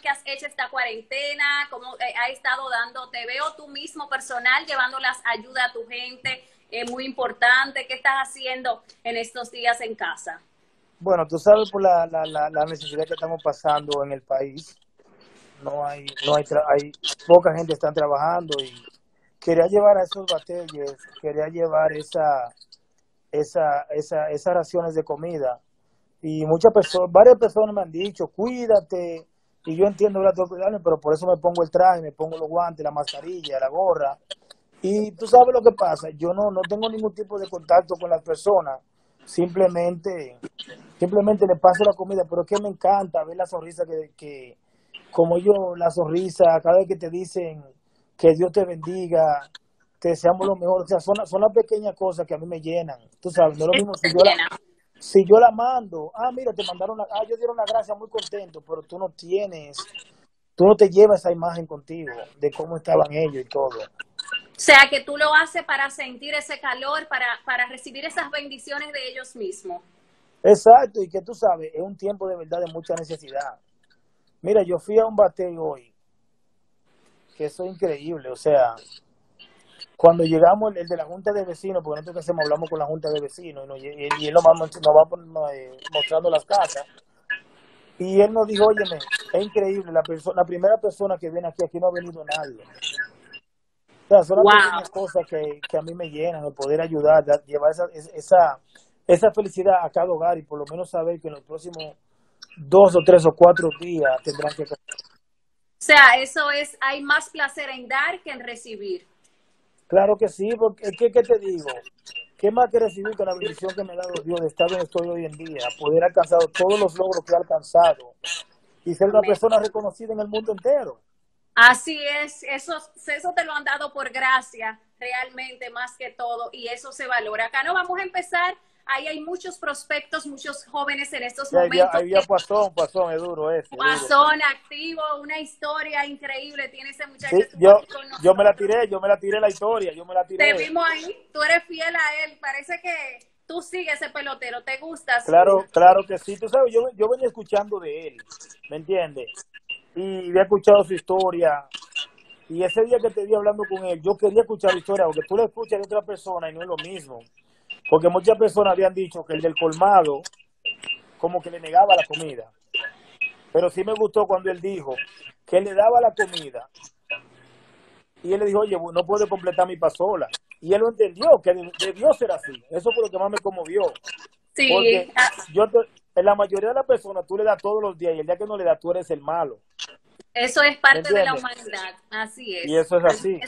Qué has hecho esta cuarentena, cómo eh, ha estado dando, te veo tú mismo personal llevando las ayudas a tu gente, es muy importante. ¿Qué estás haciendo en estos días en casa? Bueno, tú sabes por la, la, la, necesidad que estamos pasando en el país, no hay, no hay, hay poca gente está trabajando y quería llevar a esos batalles, quería llevar esa, esa, esa, esas raciones de comida y muchas personas, varias personas me han dicho, cuídate, y yo entiendo la pero por eso me pongo el traje, me pongo los guantes, la mascarilla, la gorra, y tú sabes lo que pasa, yo no, no tengo ningún tipo de contacto con las personas, simplemente, simplemente le paso la comida, pero es que me encanta ver la sonrisa que, que como yo, la sonrisa, cada vez que te dicen que Dios te bendiga, que seamos lo mejor, o sea, son, son las pequeñas cosas que a mí me llenan, tú sabes, no es lo mismo si yo la, si yo la mando, ah, mira, te mandaron, la, ah, yo dieron una gracia muy contento, pero tú no tienes, tú no te llevas esa imagen contigo de cómo estaban ellos y todo. O sea, que tú lo haces para sentir ese calor, para, para recibir esas bendiciones de ellos mismos. Exacto, y que tú sabes, es un tiempo de verdad de mucha necesidad. Mira, yo fui a un bateo hoy, que eso es increíble, o sea, cuando llegamos, el de la Junta de Vecinos, porque nosotros hacemos, hablamos con la Junta de Vecinos, y, él nos va, va eh, mostrando las casas, y él nos dijo, óyeme, es increíble, la, la primera persona que viene aquí, aquí no ha venido nadie. O sea, son las cosas que, que, a mí me llenan, el poder ayudar, llevar esa, esa, esa felicidad a cada hogar y por lo menos saber que en los próximos dos o tres o cuatro días tendrán que... O sea, eso es, hay más placer en dar que en recibir. Claro que sí, porque ¿qué, qué te digo? ¿Qué más que recibir con la bendición que me ha dado Dios de estar donde estoy hoy en día? Poder alcanzar todos los logros que he alcanzado y ser una persona reconocida en el mundo entero. Así es, eso, eso te lo han dado por gracia, realmente, más que todo, y eso se valora. Acá no vamos a empezar Ahí hay muchos prospectos, muchos jóvenes en estos momentos. Ahí había Pasón, Pasón, es duro ese. Pasón, activo, una historia increíble tiene ese muchacho. yo, yo me la tiré, yo me la tiré la historia, yo me la tiré. Te vimos ahí, tú eres fiel a él, parece que tú sigues ese pelotero, ¿te gusta? Claro, claro que sí, tú sabes, yo, yo venía escuchando de él, ¿me entiendes? Y había escuchado su historia, y ese día que te vi hablando con él, yo quería escuchar la historia, porque tú la escuchas de otra persona y no es lo mismo. Porque muchas personas habían dicho que el del colmado como que le negaba la comida. Pero sí me gustó cuando él dijo que le daba la comida. Y él le dijo, oye, no puedo completar mi pasola. Y él lo entendió, que debió ser así. Eso fue lo que más me conmovió. Sí. Porque yo en la mayoría de las personas tú le das todos los días y el día que no le das tú eres el malo. Eso es parte de la humanidad, así es. Y eso es así.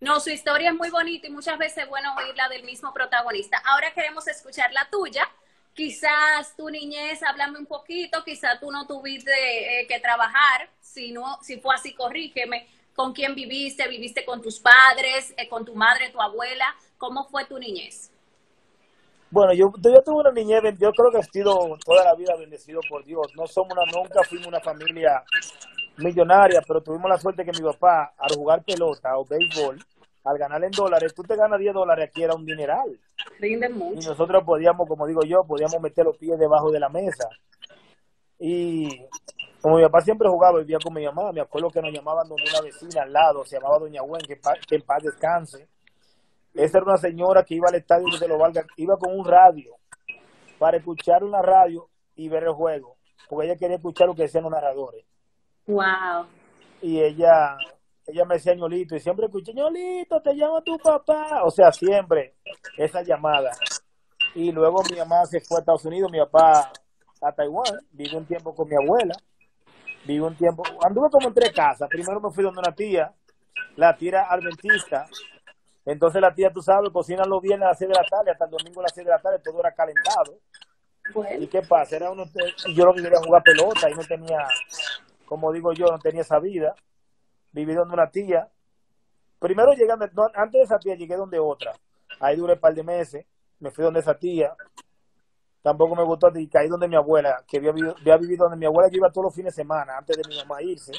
No, su historia es muy bonita y muchas veces es bueno oírla del mismo protagonista. Ahora queremos escuchar la tuya. Quizás tu niñez, háblame un poquito, quizás tú no tuviste eh, que trabajar, si, no, si fue así, corrígeme. ¿Con quién viviste? ¿Viviste con tus padres, eh, con tu madre, tu abuela? ¿Cómo fue tu niñez? Bueno, yo, yo tuve una niñez, yo creo que he sido toda la vida bendecido por Dios. No somos una, nunca fuimos una familia millonaria, pero tuvimos la suerte que mi papá, al jugar pelota o béisbol, al ganar en dólares, tú te ganas 10 dólares, aquí era un dineral. Rinde mucho. Y nosotros podíamos, como digo yo, podíamos meter los pies debajo de la mesa. Y como mi papá siempre jugaba, vivía con mi mamá, me acuerdo que nos llamaban donde una vecina al lado, se llamaba Doña Gwen, que, en paz descanse. Esa era una señora que iba al estadio de los Valga, iba con un radio para escuchar una radio y ver el juego, porque ella quería escuchar lo que decían los narradores. Wow. Y ella, ella me decía ñolito y siempre escuché, ñolito, te llama tu papá. O sea, siempre esa llamada. Y luego mi mamá se fue a Estados Unidos, mi papá a Taiwán, vive un tiempo con mi abuela, vive un tiempo, anduve como en tres casas. Primero me fui donde una tía, la tía adventista. Entonces la tía, tú sabes, cocinan los viernes a las 6 de la tarde, hasta el domingo a las 6 de la tarde, todo era calentado. ¿Y qué pasa? Era uno, yo lo que quería jugar pelota y no tenía como digo yo, no tenía esa vida, viví donde una tía. Primero llegando, antes de esa tía llegué donde otra. Ahí duré un par de meses, me fui donde esa tía. Tampoco me gustó y caí donde mi abuela, que había vivido, había vivido donde mi abuela, yo iba todos los fines de semana, antes de mi mamá irse.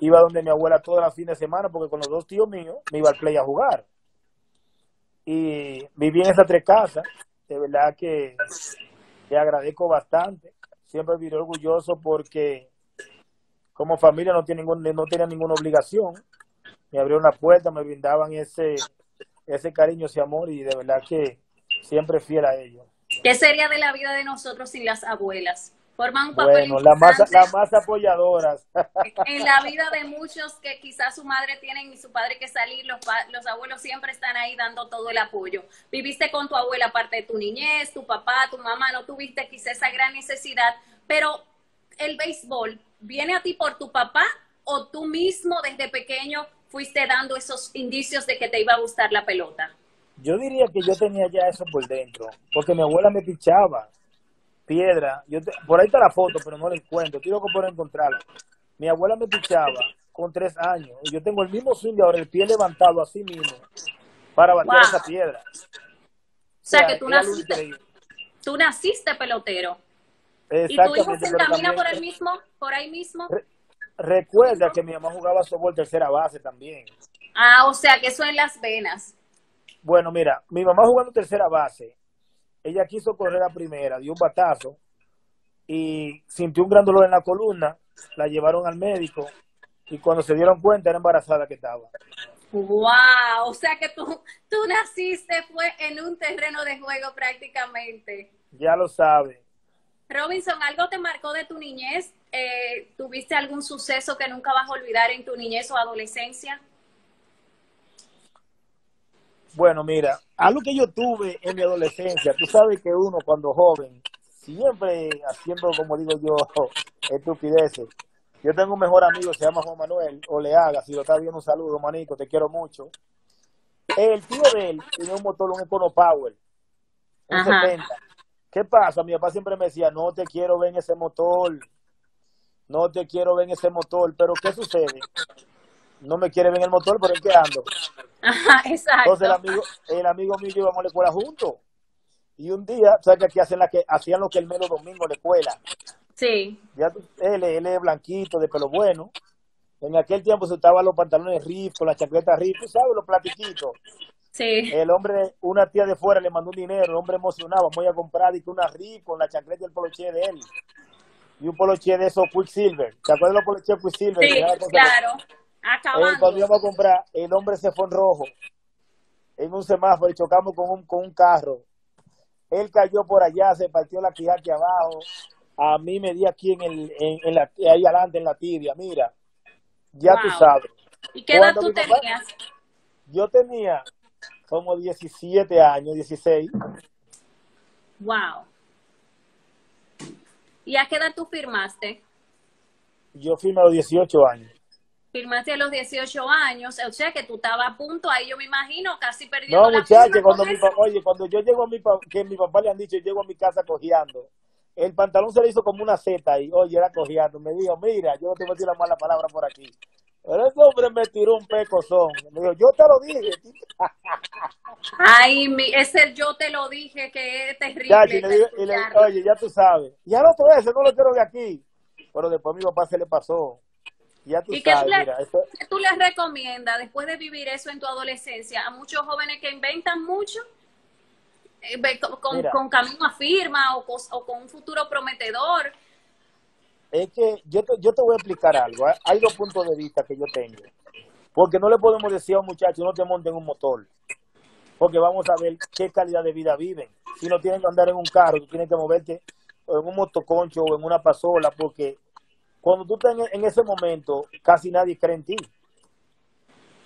Iba donde mi abuela todos los fines de semana, porque con los dos tíos míos me iba al play a jugar. Y viví en esas tres casas, de verdad que le agradezco bastante. Siempre viví orgulloso porque como familia no tiene ningún, no tenía ninguna obligación. Me abrieron la puerta, me brindaban ese, ese cariño, ese amor y de verdad que siempre fiel a ellos. ¿Qué sería de la vida de nosotros sin las abuelas? Forman un papel Bueno, las más, más apoyadoras. en la vida de muchos que quizás su madre tienen y su padre que salir, los, los abuelos siempre están ahí dando todo el apoyo. Viviste con tu abuela parte de tu niñez, tu papá, tu mamá, no tuviste quizás esa gran necesidad, pero el béisbol viene a ti por tu papá o tú mismo desde pequeño fuiste dando esos indicios de que te iba a gustar la pelota. Yo diría que yo tenía ya eso por dentro, porque mi abuela me pichaba piedra. Yo te- por ahí está la foto, pero no la encuentro. Estoy loco por encontrarla. Mi abuela me pichaba con tres años. Y yo tengo el mismo swing de ahora, el pie levantado así mismo, para batear Wow. esa piedra. O sea, que naciste, tú naciste pelotero. ¿Y tu hijo se encamina por el mismo, por ahí mismo? Re- Recuerda que mi mamá jugaba softball tercera base también. Ah, o sea, que eso en las venas. Bueno, mira, mi mamá jugando tercera base, ella quiso correr a primera, dio un batazo y sintió un gran dolor en la columna, la llevaron al médico y cuando se dieron cuenta era embarazada que estaba. Wow, o sea que tú, tú naciste fue en un terreno de juego prácticamente. Ya lo sabe. Robinson, ¿algo te marcó de tu niñez? Eh, ¿Tuviste algún suceso que nunca vas a olvidar en tu niñez o adolescencia? Bueno, mira, algo que yo tuve en mi adolescencia, tú sabes que uno cuando joven, siempre haciendo, como digo yo, estupideces. Yo tengo un mejor amigo, se llama Juan Manuel Oleaga, si lo está viendo un saludo, manito, te quiero mucho. El tío de él tenía un motor, un Econo Power, un Ajá. 70. ¿Qué pasa? Mi papá siempre me decía, no te quiero ver en ese motor, no te quiero ver en ese motor, pero ¿qué sucede? No me quiere ver en el motor, pero ¿en qué ando? Ajá, exacto. Entonces el amigo, el amigo mío íbamos a la escuela juntos. Y un día, ¿sabes que aquí hacen la que hacían lo que el mero domingo en la escuela? Sí, Ya él, él es blanquito, de pelo bueno. En aquel tiempo se usaban los pantalones riff, con las chancletas riff, tú sabes, los platiquitos. Sí. El hombre, una tía de fuera le mandó un dinero, el hombre emocionado, voy a comprar dije, una riff con la chancleta y el poloche de él. Y un poloche de esos Quicksilver. ¿Te acuerdas de los poloches Quicksilver? Sí, claro. él, Acabando. cuando íbamos a comprar, el hombre se fue en rojo en un semáforo y chocamos con un, con un carro. Él cayó por allá, se partió la quija aquí abajo. A mí me di aquí en el, en, en la, ahí adelante en la tibia. Mira, ya tú Wow. sabes. ¿Y qué edad tú papá- tenías? Yo tenía como 17 años, 16. Wow. ¿Y a qué edad tú firmaste? Yo firmé a los 18 años. Firmaste a los 18 años, o sea que tú estabas a punto, ahí yo me imagino, casi perdiendo No, firma cuando mi eso. pa- oye, cuando yo llego a mi pa- que mi papá le han dicho, llego a mi casa cojeando. El pantalón se le hizo como una seta y, oye, era cojeando. Me dijo, mira, yo no te voy a decir la mala palabra por aquí. Pero ese hombre me tiró un pecozón. Me dijo, yo te lo dije. Ay, mi, ese yo te lo dije que es terrible. Ya, y le digo- y le- escucharlo. oye, ya tú sabes. Ya no todo eso, no lo quiero de aquí. Pero después a mi papá se le pasó. Ya tú ¿Y qué tú, sabes, le, mira. Eso, qué tú les recomiendas después de vivir eso en tu adolescencia a muchos jóvenes que inventan mucho? Eh, con, con- Mira. con camino a firma o, con un futuro prometedor. es que yo te, yo te voy a explicar algo. ¿eh? Hay dos puntos de vista que yo tengo. Porque no le podemos decir a un muchacho, no te montes en un motor. Porque vamos a ver qué calidad de vida viven. Si no tienen que andar en un carro, tú tienes que moverte en un motoconcho o en una pasola, porque cuando tú estás en ese momento, casi nadie cree en ti.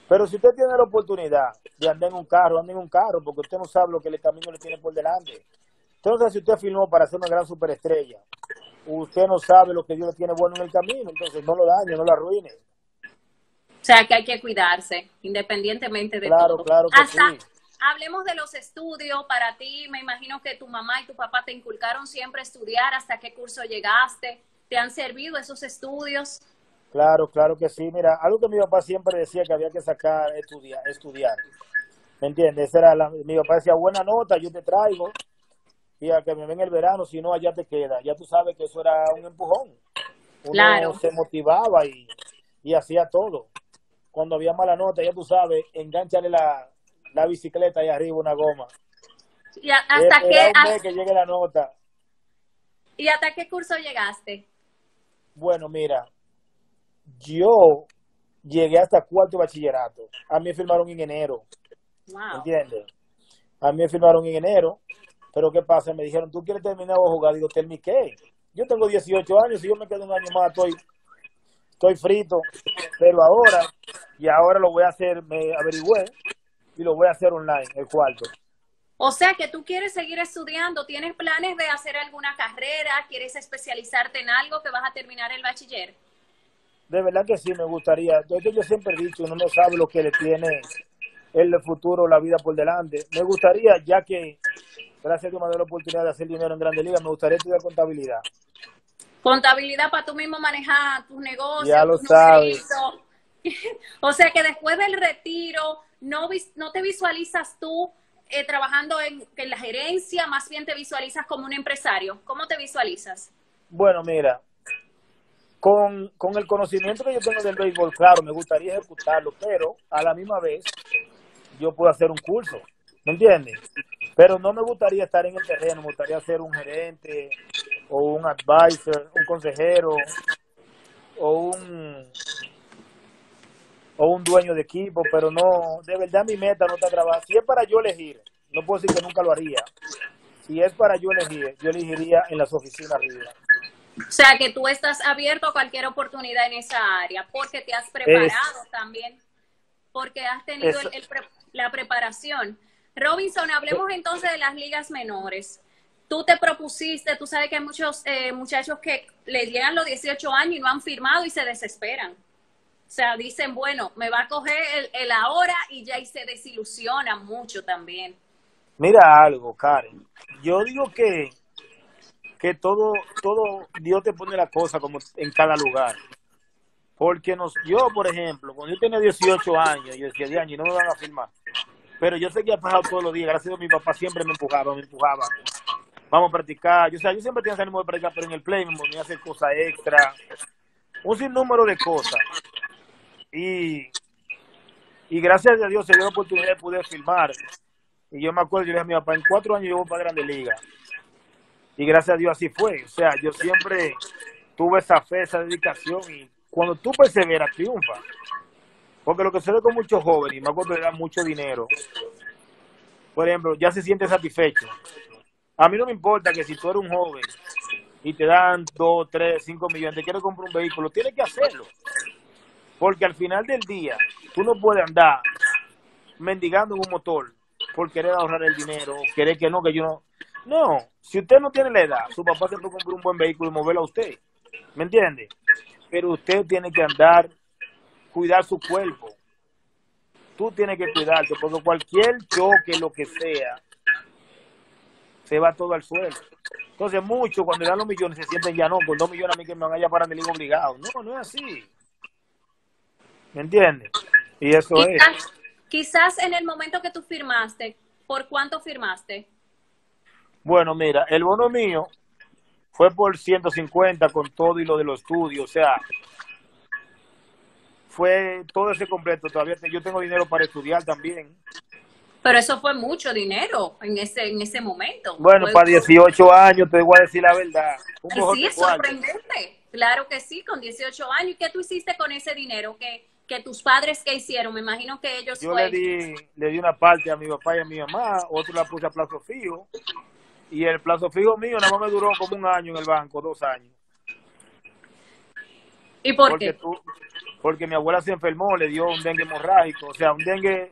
Pero si usted tiene la oportunidad de andar en un carro, ande en un carro, porque usted no sabe lo que el camino le tiene por delante. Entonces, si usted filmó para ser una gran superestrella, usted no sabe lo que Dios le tiene bueno en el camino, entonces no lo dañe, no lo arruine. O sea, que hay que cuidarse, independientemente de Claro, todo. claro que Hasta, sí. hablemos de los estudios para ti. Me imagino que tu mamá y tu papá te inculcaron siempre a estudiar. ¿Hasta qué curso llegaste? ¿Te han servido esos estudios? Claro, claro que sí. Mira, algo que mi papá siempre decía que había que sacar, estudiar, estudiar. ¿Me entiendes? Era la- mi papá decía, buena nota, yo te traigo. Y a que me ven el verano, si no, allá te queda. Ya tú sabes que eso era un empujón. Uno Claro. se motivaba y, y hacía todo. Cuando había mala nota, ya tú sabes, enganchale la, la bicicleta ahí arriba, una goma. ¿Y hasta, Era un hasta- que llegue la nota. ¿Y hasta qué curso llegaste? Bueno, mira, yo llegué hasta cuarto bachillerato. A mí me firmaron en enero. Wow. ¿Entiendes? A mí me firmaron en enero. Pero ¿qué pasa? Me dijeron, ¿tú quieres terminar o jugar? Digo, ¿terminé Yo tengo 18 años, si yo me quedo un año más, estoy, estoy frito. Pero ahora, y ahora lo voy a hacer, me averigüé, y lo voy a hacer online, el cuarto. O sea que tú quieres seguir estudiando, ¿tienes planes de hacer alguna carrera? ¿Quieres especializarte en algo que vas a terminar el bachiller? De verdad que sí, me gustaría. Yo, yo siempre he dicho, uno no sabe lo que le tiene el futuro, la vida por delante. Me gustaría, ya que gracias a que me dio la oportunidad de hacer dinero en Grande Liga, me gustaría estudiar contabilidad. Contabilidad para tú mismo manejar tus negocios. Ya lo sabes. o sea que después del retiro, no, no te visualizas tú eh, trabajando en, en, la gerencia, más bien te visualizas como un empresario. ¿Cómo te visualizas? Bueno, mira, con, con el conocimiento que yo tengo del béisbol, claro, me gustaría ejecutarlo, pero a la misma vez yo puedo hacer un curso, ¿me entiendes? Pero no me gustaría estar en el terreno, me gustaría ser un gerente o un advisor, un consejero o un o un dueño de equipo, pero no, de verdad mi meta no está grabada. Si es para yo elegir, no puedo decir que nunca lo haría. Si es para yo elegir, yo elegiría en las oficinas arriba. O sea, que tú estás abierto a cualquier oportunidad en esa área, porque te has preparado también, porque has tenido el, la preparación. Robinson, hablemos entonces de las ligas menores. Tú te propusiste, tú sabes que hay muchos eh, muchachos que les llegan los 18 años y no han firmado y se desesperan. O sea, dicen, bueno, me va a coger el, ahora y ya y se desilusionan mucho también. Mira algo, Karen. Yo digo que, que todo, todo, Dios te pone la cosa como en cada lugar. Porque nos, yo, por ejemplo, cuando yo tenía 18 años, yo decía, 10 años, no me van a firmar. Pero yo seguía pasado todos los días. Gracias a Dios, mi papá siempre me empujaba, me empujaba. Vamos a practicar. Yo, o yo siempre tenía ánimo de practicar, pero en el play me ponía a hacer cosas extra. Un sinnúmero de cosas. Y, y gracias a Dios se dio la oportunidad de poder filmar. Y yo me acuerdo, yo le dije a mi papá, en cuatro años yo voy para Grande Liga. Y gracias a Dios así fue. O sea, yo siempre tuve esa fe, esa dedicación. Y cuando tú perseveras, triunfa. Porque lo que se ve con muchos jóvenes, y me acuerdo le dan mucho dinero, por ejemplo, ya se siente satisfecho. A mí no me importa que si tú eres un joven y te dan dos, tres, cinco millones, te quieres comprar un vehículo, tienes que hacerlo. Porque al final del día, tú no puedes andar mendigando en un motor por querer ahorrar el dinero, querer que no, que yo no. No, si usted no tiene la edad, su papá se puede comprar un buen vehículo y moverlo a usted. ¿Me entiende? Pero usted tiene que andar, cuidar su cuerpo. Tú tienes que cuidarte, porque cualquier choque, lo que sea, se va todo al suelo. Entonces, muchos cuando dan los millones se sienten ya no, por dos millones a mí que me van a llamar a mi obligado. No, no es así. ¿Me entiendes? Y eso es. Quizás en el momento que tú firmaste, ¿por cuánto firmaste? Bueno, mira, el bono mío fue por 150 con todo y lo de los estudios, o sea, fue todo ese completo. Todavía yo tengo dinero para estudiar también. Pero eso fue mucho dinero en ese en ese momento. Bueno, para 18 años te voy a decir la verdad. sí, es sorprendente. Claro que sí, con 18 años. ¿Y qué tú hiciste con ese dinero? ¿Qué, que tus padres qué hicieron? Me imagino que ellos Yo le di, le di una parte a mi papá y a mi mamá, otro la puse a plazo fijo, y el plazo fijo mío nada más me duró como un año en el banco, dos años. ¿Y por qué? porque mi abuela se enfermó, le dio un dengue hemorrágico, o sea, un dengue,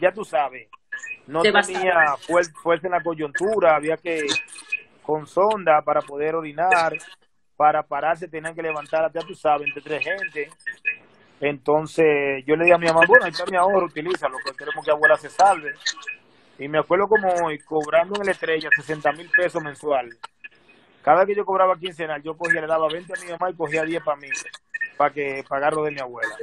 ya tú sabes, no tenía fuerza en la coyuntura, había que con sonda para poder orinar, para pararse tenían que levantar, ya tú sabes, entre tres gente, entonces yo le dije a mi mamá, bueno, ahí está mi ahorro, utilízalo, porque queremos que abuela se salve. Y me acuerdo como hoy, cobrando en la estrella 60 mil pesos mensual. Cada vez que yo cobraba quincenal, yo cogía, le daba 20 a mi mamá y cogía 10 para mí, para que pagarlo de mi abuela.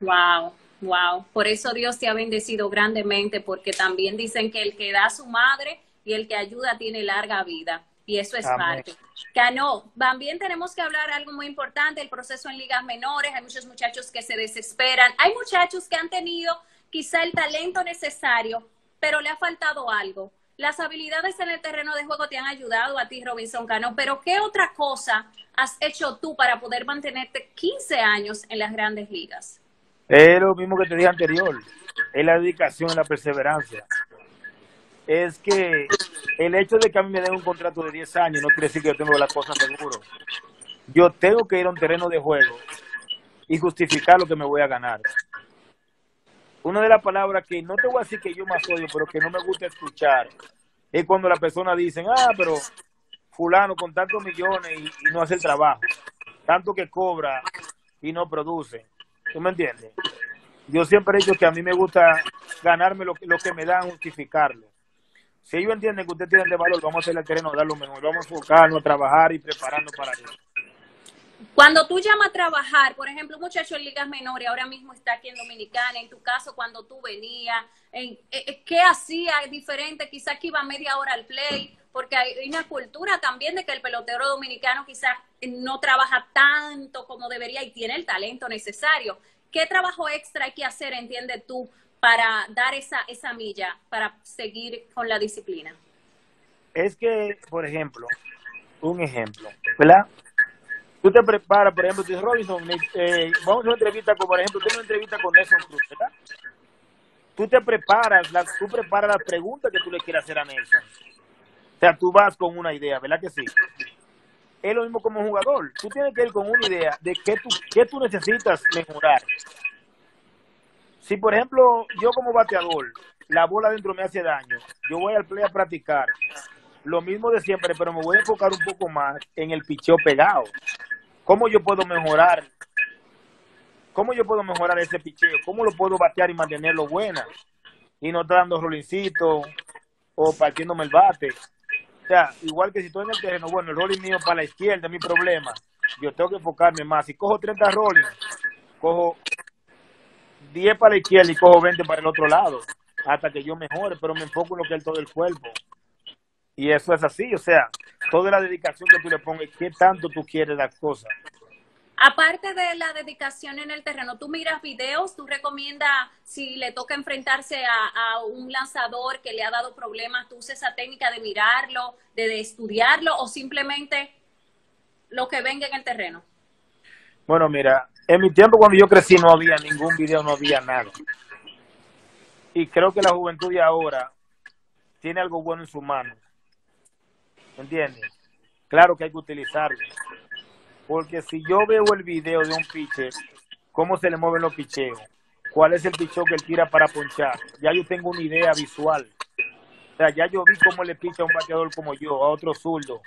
Wow, wow. Por eso Dios te ha bendecido grandemente, porque también dicen que el que da a su madre y el que ayuda tiene larga vida y eso es parte. Cano, también tenemos que hablar algo muy importante, el proceso en ligas menores, hay muchos muchachos que se desesperan, hay muchachos que han tenido quizá el talento necesario, pero le ha faltado algo. las habilidades en el terreno de juego te han ayudado a ti, Robinson Cano, pero ¿qué otra cosa has hecho tú para poder mantenerte 15 años en las grandes ligas? Es lo mismo que te dije anterior, es la dedicación, la perseverancia. Es que el hecho de que a mí me den un contrato de 10 años no quiere decir que yo tengo las cosas seguro. Yo tengo que ir a un terreno de juego y justificar lo que me voy a ganar. Una de las palabras que no te voy a decir que yo más odio, pero que no me gusta escuchar, es cuando las personas dicen, ah, pero fulano con tantos millones y, no hace el trabajo, tanto que cobra y no produce. ¿Tú me entiendes? Yo siempre he dicho que a mí me gusta ganarme lo, lo que me dan, justificarlo. Si ellos entienden que usted tiene de valor, vamos a hacer el terreno, dar lo mejor, vamos a enfocarnos, a trabajar y prepararnos para eso. Cuando tú llamas a trabajar, por ejemplo, un muchacho en ligas menores ahora mismo está aquí en Dominicana, en tu caso, cuando tú venías, en, eh, eh, ¿qué hacía diferente? Quizás que iba media hora al play, porque hay una cultura también de que el pelotero dominicano quizás no trabaja tanto como debería y tiene el talento necesario. ¿Qué trabajo extra hay que hacer, entiende tú, para dar esa, esa milla, para seguir con la disciplina? Es que, por ejemplo, un ejemplo, ¿verdad? Tú te preparas, por ejemplo, dices, Robinson, eh, vamos a una entrevista con, por ejemplo, tengo una entrevista con Nelson Cruz, ¿verdad? Tú te preparas, la, tú preparas las preguntas que tú le quieras hacer a Nelson. O sea, tú vas con una idea, ¿verdad que sí? Es lo mismo como jugador. Tú tienes que ir con una idea de qué tú, qué tú necesitas mejorar. Si, por ejemplo, yo como bateador, la bola dentro me hace daño, yo voy al play a practicar lo mismo de siempre, pero me voy a enfocar un poco más en el picheo pegado. ¿Cómo yo puedo mejorar? ¿Cómo yo puedo mejorar ese picheo? ¿Cómo lo puedo batear y mantenerlo buena? Y no dando rolincito o partiéndome el bate. O sea, igual que si estoy en el terreno, bueno, el rolling mío para la izquierda es mi problema. Yo tengo que enfocarme más. Si cojo 30 rolling, cojo 10 para la izquierda y cojo 20 para el otro lado. Hasta que yo mejore, pero me enfoco en lo que es todo el cuerpo. Y eso es así, o sea, toda la dedicación que tú le pongas, qué tanto tú quieres las cosas. Aparte de la dedicación en el terreno, ¿tú miras videos? ¿Tú recomiendas si le toca enfrentarse a, un lanzador que le ha dado problemas, tú usas esa técnica de mirarlo, de, estudiarlo o simplemente lo que venga en el terreno? Bueno, mira, en mi tiempo cuando yo crecí no había ningún video, no había nada. Y creo que la juventud de ahora tiene algo bueno en su mano ¿entiendes? Claro que hay que utilizarlo. Porque si yo veo el video de un pitcher, cómo se le mueven los picheos, cuál es el picheo que él tira para ponchar, ya yo tengo una idea visual. O sea, ya yo vi cómo le picha a un bateador como yo, a otro zurdo,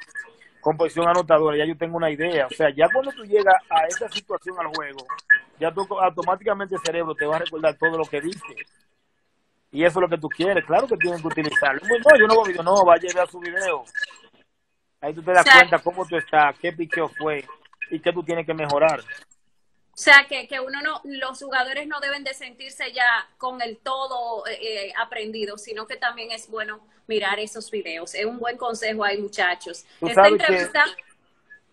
con posición anotadora, ya yo tengo una idea. O sea, ya cuando tú llegas a esa situación al juego, ya tú, automáticamente el cerebro te va a recordar todo lo que viste. Y eso es lo que tú quieres. Claro que tienes que utilizarlo. No, yo no voy a no, vaya a ver su video. Ahí tú te das cuenta cómo tú estás, qué picheo fue y qué tú tienes que mejorar. O sea, que, que uno no, los jugadores no deben de sentirse ya con el todo eh, eh, aprendido, sino que también es bueno mirar esos videos. Es un buen consejo ahí, muchachos. Esta entrevista...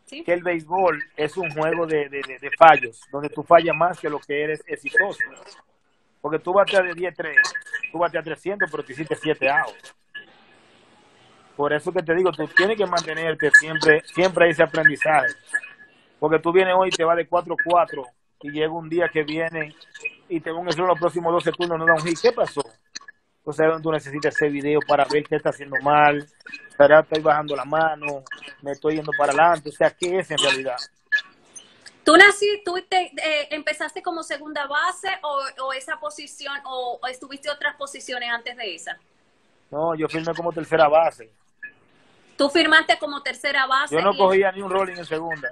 Que, que el béisbol es un juego de, de, fallos, donde tú fallas más que lo que eres exitoso. Porque tú bateas de 10-3, tú bateas 300, pero te hiciste 7 outs. Por eso que te digo, tú tienes que mantenerte siempre, siempre ese aprendizaje. Porque tú vienes hoy y te vas de 4-4 y llega un día que viene y te va un los próximos 12 turnos, no da un hit. ¿Qué pasó? Entonces, tú necesitas ese video para ver qué está haciendo mal, estoy bajando la mano, me estoy yendo para adelante, o sea, ¿qué es en realidad? ¿Tú nací, tú te, eh, empezaste como segunda base o, esa posición, o, o, estuviste otras posiciones antes de esa? No, yo firmé como tercera base. Tú firmaste como tercera base. Yo no cogía ni un rolling en segunda.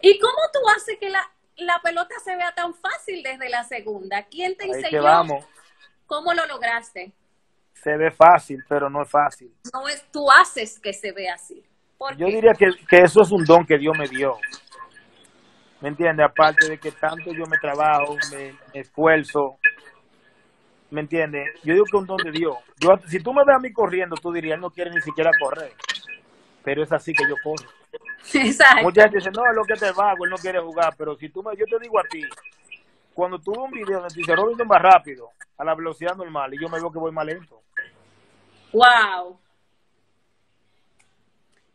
¿Y cómo tú haces que la, la pelota se vea tan fácil desde la segunda? ¿Quién te enseñó? vamos. ¿Cómo lo lograste? Se ve fácil, pero no es fácil. No es, tú haces que se vea así. Yo diría que, que eso es un don que Dios me dio. ¿Me entiendes? Aparte de que tanto yo me trabajo, me, esfuerzo, ¿me entiendes? Yo digo que es un don de Dios. Yo, si tú me ves a mí corriendo, tú dirías, él no quiere ni siquiera correr pero es así que yo corro. Exacto. Mucha gente dice, no, es lo que te vago, él no quiere jugar, pero si tú me, yo te digo a ti, cuando tú ves un video donde dice Robinson va rápido, a la velocidad normal, y yo me veo que voy más lento. Wow.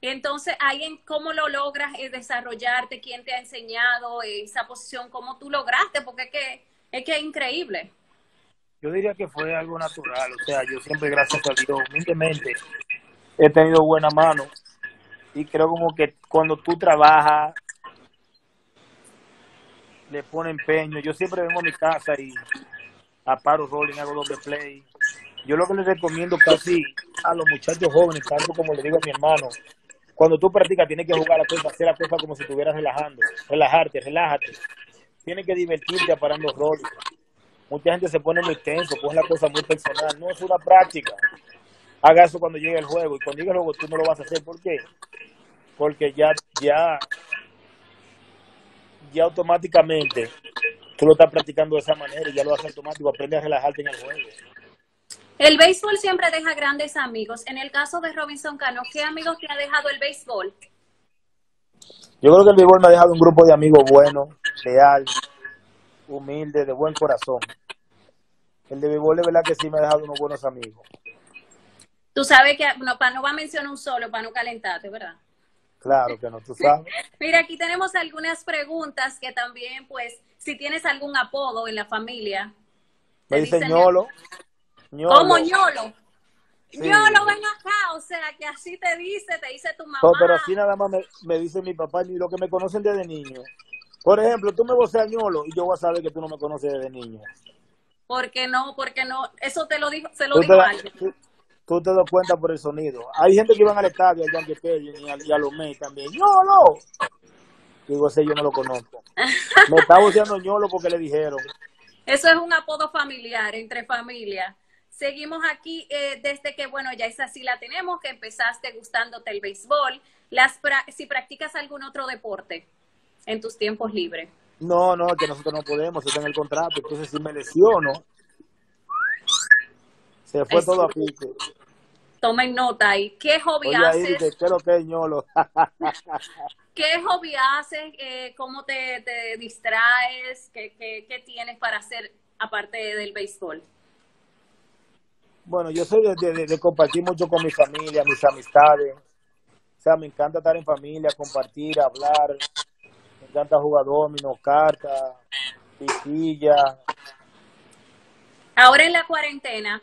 Entonces, ahí cómo lo logras eh, desarrollarte, quién te ha enseñado esa posición, cómo tú lograste, porque es que es que es increíble. Yo diría que fue algo natural, o sea, yo siempre, gracias a Dios, humildemente, he tenido buena mano y creo como que cuando tú trabajas, le pone empeño. Yo siempre vengo a mi casa y a paro rolling, hago doble play. Yo lo que les recomiendo casi a los muchachos jóvenes, tanto como le digo a mi hermano, cuando tú practicas tienes que jugar la cosa, hacer la cosa como si estuvieras relajando, relajarte, relájate. Tienes que divertirte parando rolling. Mucha gente se pone muy tenso, pone la cosa muy personal. No es una práctica. Haga eso cuando llegue el juego y cuando llegue el juego tú no lo vas a hacer. ¿Por qué? Porque ya, ya, ya automáticamente tú lo estás practicando de esa manera y ya lo haces automático. Aprende a relajarte en el juego. El béisbol siempre deja grandes amigos. En el caso de Robinson Cano, ¿qué amigos te ha dejado el béisbol? Yo creo que el béisbol me ha dejado un grupo de amigos buenos, leal, humilde, de buen corazón. El de béisbol de verdad que sí me ha dejado unos buenos amigos. Tú sabes que, no, para no va a mencionar un solo, para no calentarte, ¿verdad? Claro que no, tú sabes. Mira, aquí tenemos algunas preguntas que también, pues, si tienes algún apodo en la familia. Me dice ñolo. ¿Cómo ñolo? Ñolo, ven acá, o sea, que así te dice, te dice tu mamá. pero así nada más me, dice mi papá y lo que me conocen desde niño. Por ejemplo, tú me voceas ñolo y yo voy a saber que tú no me conoces desde niño. ¿Por qué no? Porque no, eso te lo dijo, se lo dijo alguien tú te das cuenta por el sonido. Hay gente que iban al estadio, a Yankee y a, y a Lomé también. ¡Ñolo! Digo, ese yo no lo conozco. Me está buceando ñolo porque le dijeron. Eso es un apodo familiar, entre familia. Seguimos aquí eh, desde que, bueno, ya esa sí la tenemos, que empezaste gustándote el béisbol. Las si practicas algún otro deporte en tus tiempos libres. No, no, que nosotros no podemos, está en el contrato. Entonces, si me lesiono, se fue todo a pique. Tomen nota ahí. ¿Qué hobby haces? ¿qué es lo que es ñolo? ¿Qué hobby haces? Eh, ¿Cómo te, distraes? ¿Qué, ¿Qué, tienes para hacer aparte del béisbol? Bueno, yo soy de, compartir mucho con mi familia, mis amistades. O sea, me encanta estar en familia, compartir, hablar. Me encanta jugar domino, cartas, piscilla. Ahora en la cuarentena,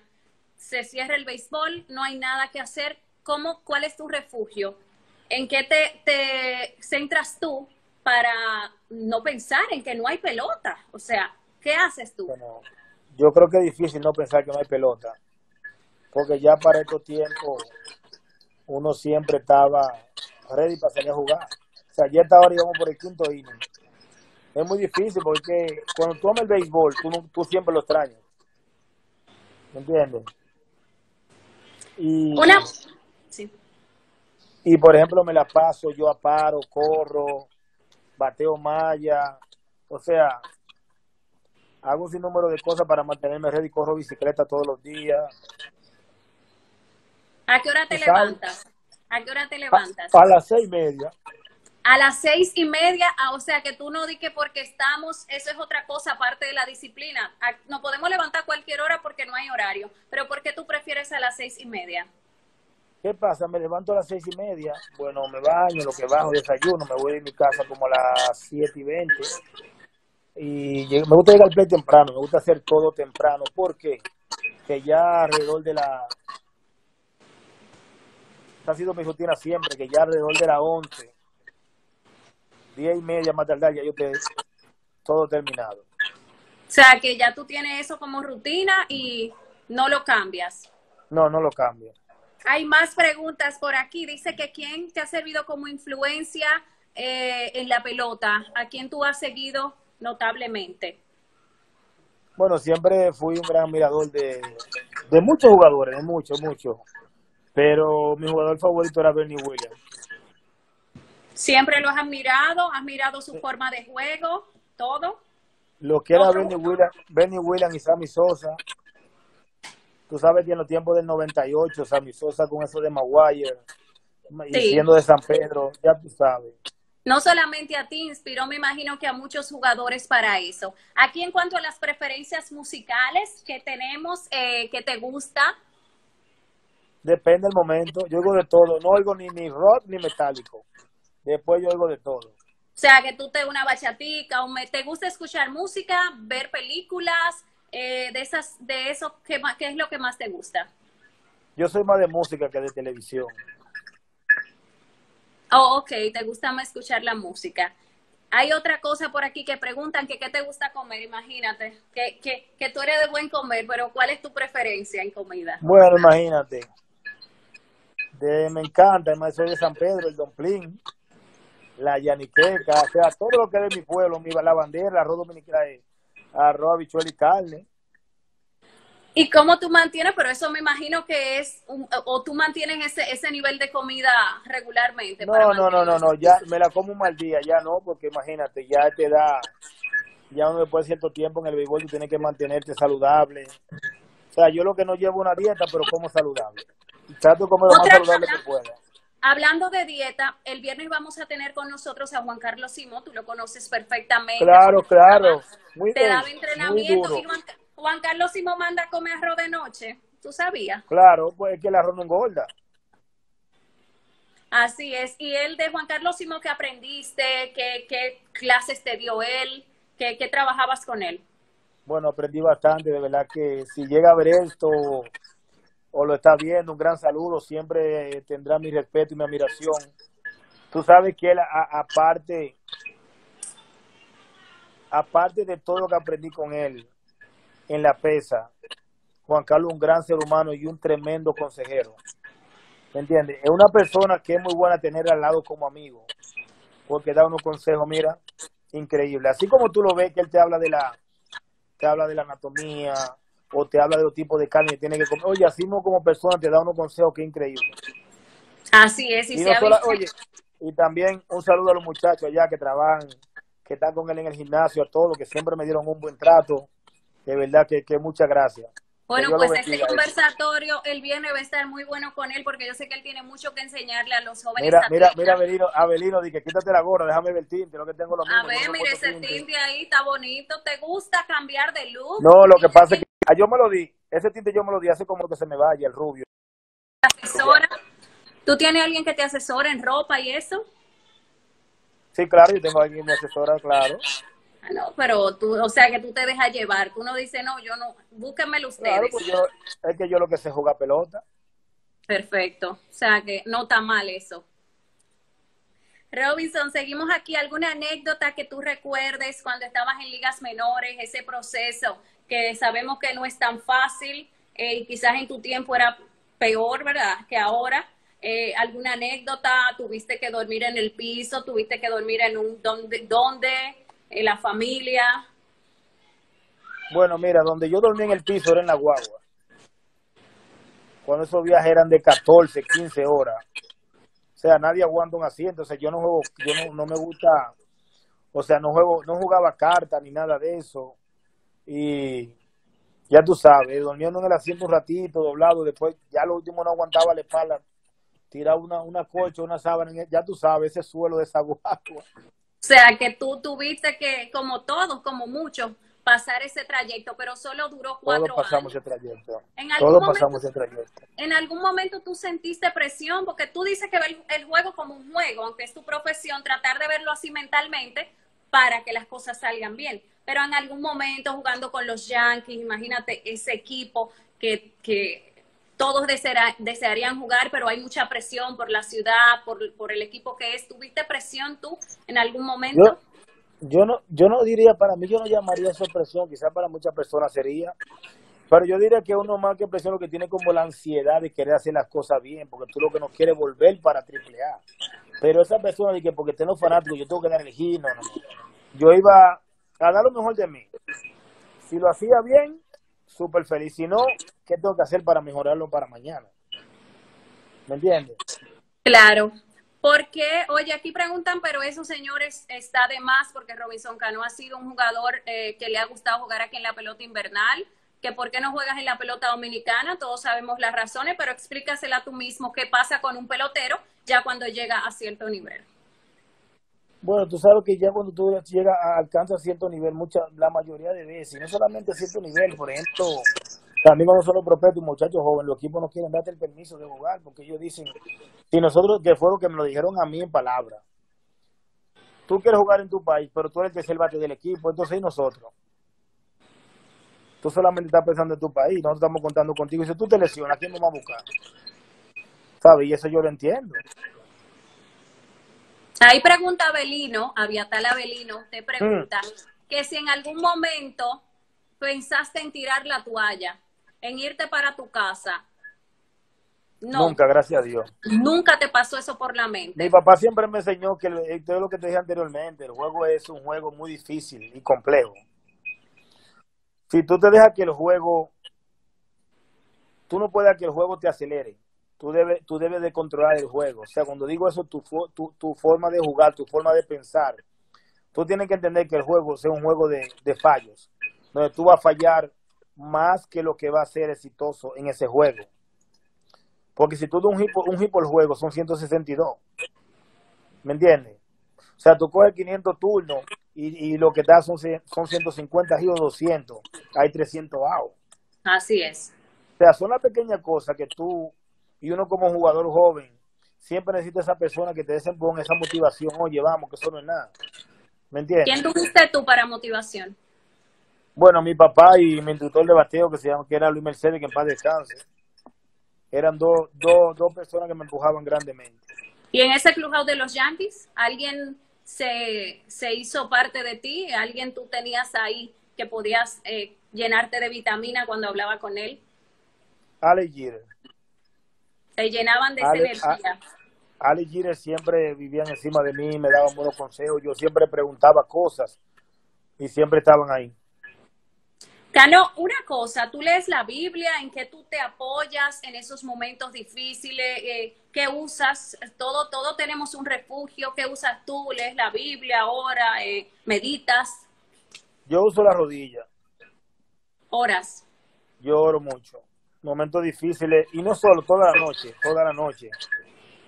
se cierra el béisbol, no hay nada que hacer. ¿Cómo, ¿Cuál es tu refugio? ¿En qué te, te centras tú para no pensar en que no hay pelota? O sea, ¿qué haces tú? yo creo que es difícil no pensar que no hay pelota, porque ya para estos tiempos uno siempre estaba ready para salir a jugar. O sea, ya está ahora íbamos por el quinto inning. Es muy difícil porque cuando tú amas el béisbol, tú, tú siempre lo extrañas. ¿Me entiendes? Y, y por ejemplo, me la paso, yo a paro, corro, bateo malla, o sea, hago un sinnúmero de cosas para mantenerme ready, corro bicicleta todos los días. ¿A qué hora te levantas? ¿A qué hora te levantas? A, las seis y media. A las seis y media, ah, o sea que tú no di que porque estamos, eso es otra cosa aparte de la disciplina. Ah, no podemos levantar cualquier hora porque no hay horario, pero ¿por qué tú prefieres a las seis y media? ¿Qué pasa? Me levanto a las seis y media, bueno, me baño, lo que bajo, desayuno, me voy de mi casa como a las siete y veinte. Y me gusta llegar al play temprano, me gusta hacer todo temprano. ¿Por qué? Que ya alrededor de la... Ha sido mi rutina siempre, que ya alrededor de las once diez y media más tardar, ya yo te todo terminado. O sea, que ya tú tienes eso como rutina y no lo cambias. No, no lo cambio. Hay más preguntas por aquí. Dice que quién te ha servido como influencia eh, en la pelota, a quién tú has seguido notablemente. Bueno, siempre fui un gran mirador de, de muchos jugadores, de muchos, muchos. Pero mi jugador favorito era Bernie Williams. ¿Siempre lo has admirado? ¿Has mirado su forma de juego? ¿Todo? Lo que era Benny Williams, Benny Williams y Sammy Sosa. Tú sabes que en los tiempos del 98, Sammy Sosa con eso de Maguire, y siendo de San Pedro, ya tú sabes. No solamente a ti inspiró, me imagino que a muchos jugadores para eso. Aquí en cuanto a las preferencias musicales que tenemos, eh, que te gusta, Depende del momento. Yo oigo de todo. No oigo ni, ni rock ni metálico. Después yo oigo de todo. O sea, que tú te una bachatica, o me, te gusta escuchar música, ver películas, eh, de esas, de eso, ¿qué, ¿qué es lo que más te gusta? Yo soy más de música que de televisión. Oh, ok, te gusta más escuchar la música. Hay otra cosa por aquí que preguntan que qué te gusta comer, imagínate, que, que, que tú eres de buen comer, pero ¿cuál es tu preferencia en comida? Bueno, imagínate. De, me encanta, además soy de San Pedro, el Domplín, la yaniqueca, o sea, todo lo que es de mi pueblo, mi, la bandera, arroz dominicano, arroz, habichuela y carne. ¿Y cómo tú mantienes? Pero eso me imagino que es, un, o tú mantienes ese, ese nivel de comida regularmente. No, no, no, no, no, ya me la como un mal día, ya no, porque imagínate, ya te da, ya después de cierto tiempo en el béisbol tú tienes que mantenerte saludable. O sea, yo lo que no llevo una dieta, pero como saludable. Trato de comer lo más saludable que pueda. Hablando de dieta, el viernes vamos a tener con nosotros a Juan Carlos Simón, tú lo conoces perfectamente. Claro, claro. Muy te daba entrenamiento. Y Juan, Juan, Carlos Simón manda a comer arroz de noche, ¿tú sabías? Claro, pues es que el arroz no engorda. Así es. ¿Y él de Juan Carlos Simón qué aprendiste? ¿Qué, qué clases te dio él? ¿Qué, ¿Qué trabajabas con él? Bueno, aprendí bastante, de verdad que si llega a ver esto o lo está viendo, un gran saludo, siempre tendrá mi respeto y mi admiración. Tú sabes que él, aparte, aparte de todo lo que aprendí con él en la pesa, Juan Carlos un gran ser humano y un tremendo consejero. ¿Me entiendes? Es una persona que es muy buena tener al lado como amigo, porque da unos consejos, mira, increíble. Así como tú lo ves que él te habla de la, te habla de la anatomía, o te habla de los tipos de carne que tiene que comer. Oye, así como persona te da unos consejos que es increíble. Así es, y, oye, y también un saludo a los muchachos allá que trabajan, que están con él en el gimnasio, a todos, que siempre me dieron un buen trato. De verdad que, que muchas gracias. Bueno, pues este conversatorio el viernes va a estar muy bueno con él porque yo sé que él tiene mucho que enseñarle a los jóvenes. Mira, mira, mira, Abelino, Abelino, di que quítate la gorra, déjame ver el tinte, lo que tengo lo mismo. A ver, mire ese tinte. ahí, está bonito. ¿Te gusta cambiar de look? No, lo que pasa es que ah, yo me lo di, ese tinte yo me lo di hace como que se me vaya, el rubio. ¿Asesora? ¿Tú tienes alguien que te asesora en ropa y eso? Sí, claro, yo tengo alguien que me asesora, claro. Ah, no, pero tú, o sea, que tú te dejas llevar. Tú no dices, no, yo no, búsquenmelo ustedes. Claro, pues yo, es que yo lo que sé es jugar pelota. Perfecto. O sea, que no está mal eso. Robinson, seguimos aquí. ¿Alguna anécdota que tú recuerdes cuando estabas en ligas menores, ese proceso que sabemos que no es tan fácil eh, y quizás en tu tiempo era peor, ¿verdad? Que ahora. Eh, ¿Alguna anécdota? ¿Tuviste que dormir en el piso? ¿Tuviste que dormir en un... ¿Dónde? en la familia? Bueno, mira, donde yo dormí en el piso era en la guagua. Cuando esos viajes eran de 14, 15 horas. O sea, nadie aguanta un asiento. O sea, yo no juego, yo no, no me gusta, o sea, no juego, no jugaba cartas ni nada de eso. Y ya tú sabes, durmiendo en el asiento un ratito, doblado, después ya lo último no aguantaba la espalda, tiraba una, una colcha, una sábana, ya tú sabes, ese suelo de esa guagua. O sea, que tú tuviste que, como todos, como muchos, pasar ese trayecto, pero solo duró cuatro Todos pasamos años. ese trayecto. En Todos pasamos ese trayecto. En algún momento tú sentiste presión, porque tú dices que ves el juego como un juego, aunque es tu profesión, tratar de verlo así mentalmente para que las cosas salgan bien. Pero en algún momento jugando con los Yankees, imagínate ese equipo que, que todos desearían jugar, pero hay mucha presión por la ciudad, por, por el equipo que es. ¿Tuviste presión tú en algún momento? Yo, no, yo no diría, para mí yo no llamaría eso presión, quizás para muchas personas sería, pero yo diría que uno más que presión lo que tiene como la ansiedad de querer hacer las cosas bien, porque tú lo que no quieres volver para AAA. Pero esa persona de que porque tengo fanáticos yo tengo que dar elegir, no, no, no. Yo iba a dar lo mejor de mí. Si lo hacía bien, súper feliz. Si no, ¿qué tengo que hacer para mejorarlo para mañana? ¿Me entiendes? Claro. Porque, oye, aquí preguntan, pero eso, señores, está de más porque Robinson Cano ha sido un jugador eh, que le ha gustado jugar aquí en la pelota invernal, que por qué no juegas en la pelota dominicana, todos sabemos las razones, pero explícasela tú mismo qué pasa con un pelotero ya cuando llega a cierto nivel. Bueno, tú sabes que ya cuando tú llegas, alcanzas cierto nivel, mucha, la mayoría de veces, y no solamente a cierto nivel, por ejemplo, También cuando son los prospectos, muchachos jóvenes, los equipos no quieren darte el permiso de jugar porque ellos dicen, si nosotros, que fue que me lo dijeron a mí en palabras, tú quieres jugar en tu país, pero tú eres el tercer bate del equipo, entonces nosotros. Tú solamente estás pensando en tu país, nosotros estamos contando contigo. Y si tú te lesionas, ¿quién nos va a buscar? ¿Sabes? Y eso yo lo entiendo. Ahí pregunta Abelino, Aviatal Abelino, te pregunta mm. que si en algún momento pensaste en tirar la toalla, en irte para tu casa. No. Nunca, gracias a Dios. Nunca te pasó eso por la mente. Mi papá siempre me enseñó que todo lo que te dije anteriormente, el juego es un juego muy difícil y complejo. Si tú te dejas que el juego, tú no puedes que el juego te acelere tú debes, tú debes de controlar el juego. O sea, cuando digo eso, tu, tu, tu forma de jugar, tu forma de pensar, tú tienes que entender que el juego es un juego de, fallos, donde tú vas a fallar más que lo que va a ser exitoso en ese juego. Porque si tú das un hit, un hit por juego, son 162. ¿Me entiendes? O sea, tú coges 500 turnos y, y lo que da son, son 150 y o 200. Hay 300 out. Así es. O sea, son las pequeñas cosas que tú y uno como jugador joven siempre necesita esa persona que te desempeñe esa motivación, oye, vamos, que eso no es nada. ¿Me entiendes? ¿Quién tuviste tú para motivación? Bueno, mi papá y mi instructor de bateo, que se llama, que era Luis Mercedes, que en paz descanse. Eran dos, dos, dos personas que me empujaban grandemente. ¿Y en ese clubhouse de los Yankees, alguien se, se hizo parte de ti? ¿Alguien tú tenías ahí que podías eh, llenarte de vitamina cuando hablaba con él? Ale Jeter. Se llenaban de esa energía. Ali Gire siempre vivían encima de mí, me daban buenos consejos, yo siempre preguntaba cosas y siempre estaban ahí. Cano, una cosa, tú lees la Biblia, ¿en qué tú te apoyas en esos momentos difíciles? Eh, ¿Qué usas? Todo, todo tenemos un refugio. ¿Qué usas tú? ¿Lees la Biblia ahora? Eh, ¿Meditas? Yo uso la rodilla. ¿Horas? Yo oro mucho momentos difíciles y no solo toda la noche, toda la noche.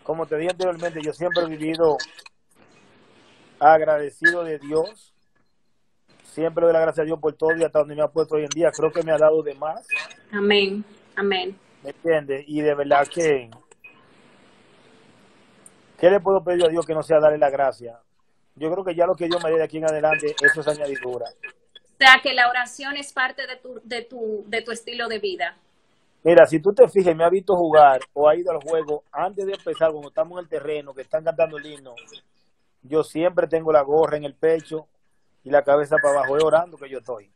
Como te dije anteriormente, yo siempre he vivido agradecido de Dios. Siempre doy la gracia a Dios por todo y hasta donde me ha puesto hoy en día. Creo que me ha dado de más. Amén, amén. ¿Me entiendes? Y de verdad que... ¿Qué le puedo pedir a Dios que no sea darle la gracia? Yo creo que ya lo que Dios me dé de aquí en adelante, eso es añadidura. O sea, que la oración es parte de tu, de tu, de tu estilo de vida. Mira, si tú te fijas, me ha visto jugar o ha ido al juego antes de empezar, cuando estamos en el terreno, que están cantando el himno, yo siempre tengo la gorra en el pecho y la cabeza para abajo, orando que yo estoy.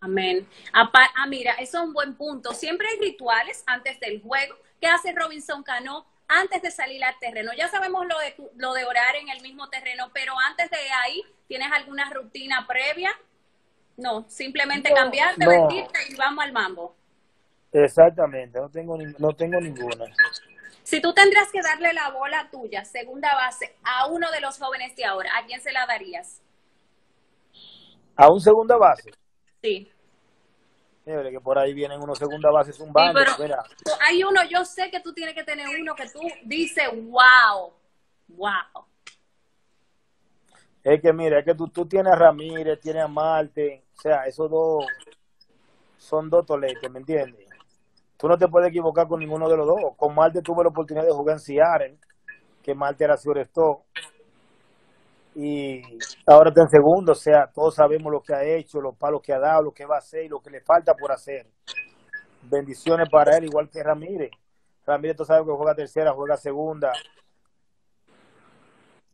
Amén. Ah, mira, eso es un buen punto. Siempre hay rituales antes del juego. ¿Qué hace Robinson Cano antes de salir al terreno? Ya sabemos lo de, lo de orar en el mismo terreno, pero antes de ahí, ¿tienes alguna rutina previa? No, simplemente cambiarte, vestirte y vamos al mambo. Exactamente, no tengo, no tengo ninguna. Si tú tendrías que darle la bola tuya, segunda base, a uno de los jóvenes de ahora, ¿a quién se la darías? ¿A un segunda base? Sí. que por ahí vienen unos segunda base un Sí, hay uno, yo sé que tú tienes que tener uno que tú dices, wow, wow. Es que mira, es que tú, tú tienes a Ramírez, tienes a Marte, o sea, esos dos son dos toletes, ¿me entiendes? tú no te puedes equivocar con ninguno de los dos. Con Marte tuve la oportunidad de jugar en Seattle, que Marte era su Y ahora está en segundo, o sea, todos sabemos lo que ha hecho, los palos que ha dado, lo que va a hacer y lo que le falta por hacer. Bendiciones para él, igual que Ramírez. Ramírez, tú sabes que juega tercera, juega segunda.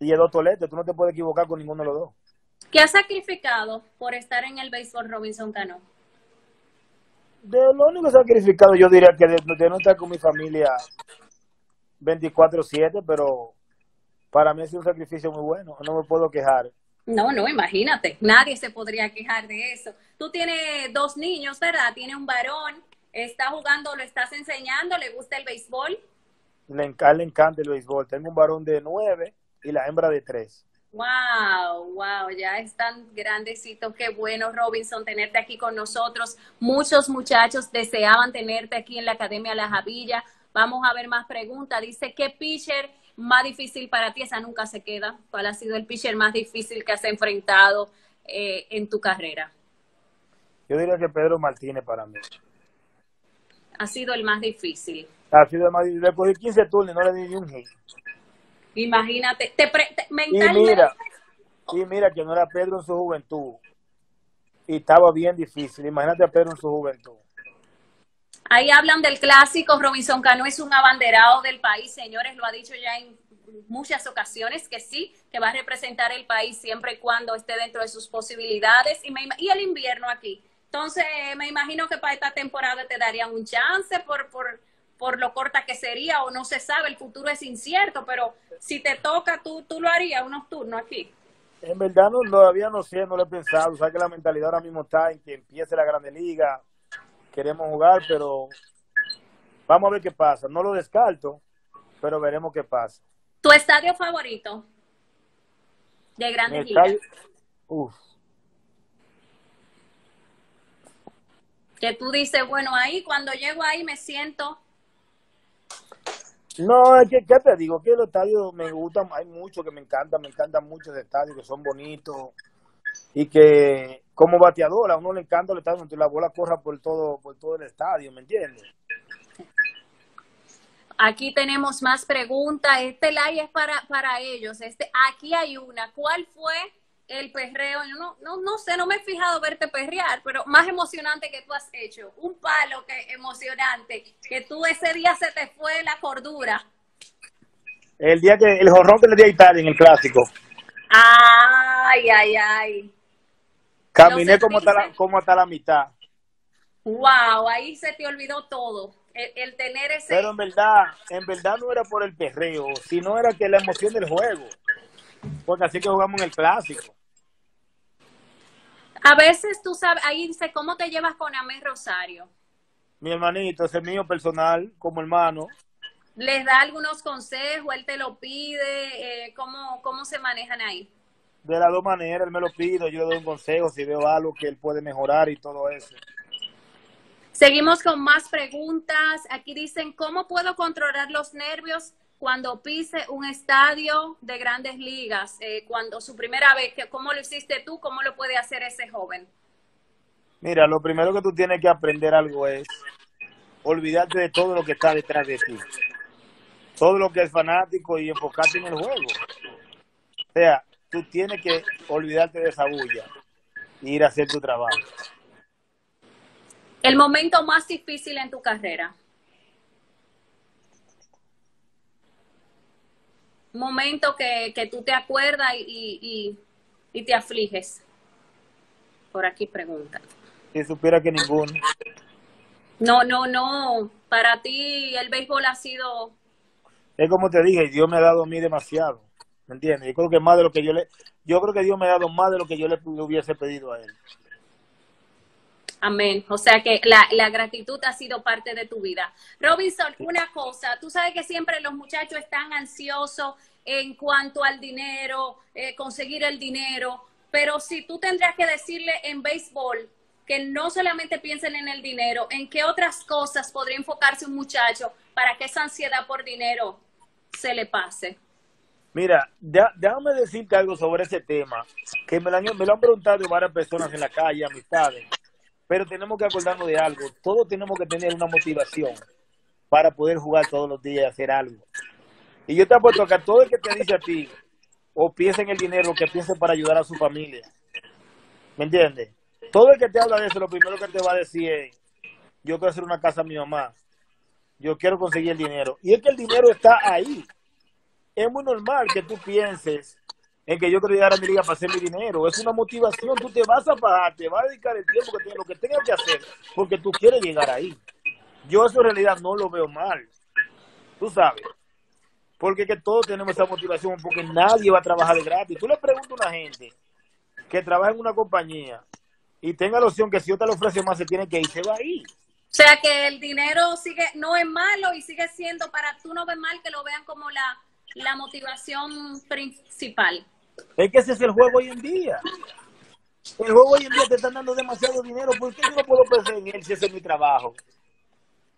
Y es dos toletes, tú no te puedes equivocar con ninguno de los dos. ¿Qué ha sacrificado por estar en el béisbol Robinson Cano? de lo único sacrificado yo diría que de, no estar con mi familia 24/7, pero para mí es un sacrificio muy bueno, no me puedo quejar. No, no, imagínate, nadie se podría quejar de eso. Tú tienes dos niños, ¿verdad? Tienes un varón, está jugando, lo estás enseñando, le gusta el béisbol. Le, le encanta el béisbol. Tengo un varón de nueve y la hembra de tres. Wow, wow, ya están grandecitos. Qué bueno, Robinson, tenerte aquí con nosotros. Muchos muchachos deseaban tenerte aquí en la Academia La Javilla. Vamos a ver más preguntas. Dice, ¿qué pitcher más difícil para ti? Esa nunca se queda. ¿Cuál ha sido el pitcher más difícil que has enfrentado eh, en tu carrera? Yo diría que Pedro Martínez para mí. Ha sido el más difícil. Ha sido el más difícil. Le cogí 15 turnos y no le di ni un hit. Imagínate, te, pre, te Y mentalmente. mira, y mira que no era Pedro en su juventud. Y estaba bien difícil. Imagínate a Pedro en su juventud. Ahí hablan del clásico, Robinson Cano es un abanderado del país, señores, lo ha dicho ya en muchas ocasiones que sí, que va a representar el país siempre y cuando esté dentro de sus posibilidades y, me, y el invierno aquí. Entonces, me imagino que para esta temporada te darían un chance por, por, por lo corta que sería o no se sabe, el futuro es incierto, pero si te toca, tú, tú lo harías unos turnos aquí. En verdad no, todavía no sé, no lo he pensado. O sea que la mentalidad ahora mismo está en que empiece la Grande Liga. Queremos jugar, pero vamos a ver qué pasa. No lo descarto, pero veremos qué pasa. ¿Tu estadio favorito de Grandes Ligas? Uf. Que tú dices, bueno, ahí cuando llego ahí me siento No, es que, ¿qué te digo? Que los estadios me gustan, hay muchos que me encantan, me encantan muchos estadios que son bonitos y que como bateador a uno le encanta el estadio donde la bola corra por todo, por todo el estadio, ¿me entiendes? Aquí tenemos más preguntas. Este live es para, para ellos. Este, aquí hay una. ¿Cuál fue el perreo? Yo no, no, no sé, no me he fijado verte perrear, pero más emocionante que tú has hecho. Un palo que emocionante. Que tú ese día se te fue la cordura. El día que, el jorrón que le di a Italia en el clásico, Ay, ay, ay. Caminé como hasta, la, como hasta la mitad. Wow, ahí se te olvidó todo. El, el tener ese. Pero en verdad, en verdad no era por el perreo, sino era que la emoción del juego. Porque así que jugamos en el clásico. A veces tú sabes, ahí dice, ¿cómo te llevas con Amés Rosario? Mi hermanito, ese es mío personal, como hermano. les da algunos consejos, él te lo pide, eh, ¿cómo, ¿cómo se manejan ahí? De las dos maneras, él me lo pide, yo le doy un consejo si veo algo que él puede mejorar y todo eso. Seguimos con más preguntas. Aquí dicen, ¿cómo puedo controlar los nervios cuando pise un estadio de grandes ligas? Eh, cuando su primera vez, que- ¿cómo lo hiciste tú? ¿Cómo lo puede hacer ese joven? Mira, lo primero que tú tienes que aprender algo es olvidarte de todo lo que está detrás de ti. Todo lo que es fanático y enfocarte en el juego. O sea, tú tienes que olvidarte de esa bulla y ir a hacer tu trabajo. El momento más difícil en tu carrera. Momento que, que tú te acuerdas y, y, y te afliges. Por aquí pregunta. Si supiera que ninguno. No, no, no. Para ti el béisbol ha sido... Es como te dije, Dios me ha dado a mí demasiado. ¿Me entiendes? Yo creo que más de lo que yo le, yo creo que Dios me ha dado más de lo que yo le, le hubiese pedido a él. Amén. O sea que la, la gratitud ha sido parte de tu vida. Robinson, una cosa, tú sabes que siempre los muchachos están ansiosos en cuanto al dinero, eh, conseguir el dinero, pero si tú tendrías que decirle en béisbol que no solamente piensen en el dinero, ¿en qué otras cosas podría enfocarse un muchacho para que esa ansiedad por dinero se le pase? Mira, déjame decirte algo sobre ese tema, que me lo, han, me lo han preguntado varias personas en la calle, amistades, pero tenemos que acordarnos de algo. Todos tenemos que tener una motivación para poder jugar todos los días y hacer algo. Y yo te apuesto a que todo el que te dice a ti, o piensa en el dinero, que piense para ayudar a su familia. ¿Me entiendes? Todo el que te habla de eso, lo primero que te va a decir es, yo quiero hacer una casa a mi mamá, yo quiero conseguir el dinero. Y es que el dinero está ahí es muy normal que tú pienses en que yo quiero llegar a mi liga para hacer mi dinero. Es una motivación. Tú te vas a pagar, te vas a dedicar el tiempo que tengas, lo que tengas que hacer, porque tú quieres llegar ahí. Yo eso en realidad no lo veo mal. Tú sabes. Porque que todos tenemos esa motivación, porque nadie va a trabajar de gratis. Tú le preguntas a una gente que trabaja en una compañía y tenga la opción que si otra le ofrece más, se tiene que ir, se va a ir. O sea que el dinero sigue, no es malo y sigue siendo para tú no ves mal que lo vean como la, la motivación principal. Es que ese es el juego hoy en día. El juego hoy en día te están dando demasiado dinero. ¿Por qué yo no puedo pensar en él si ese es mi trabajo?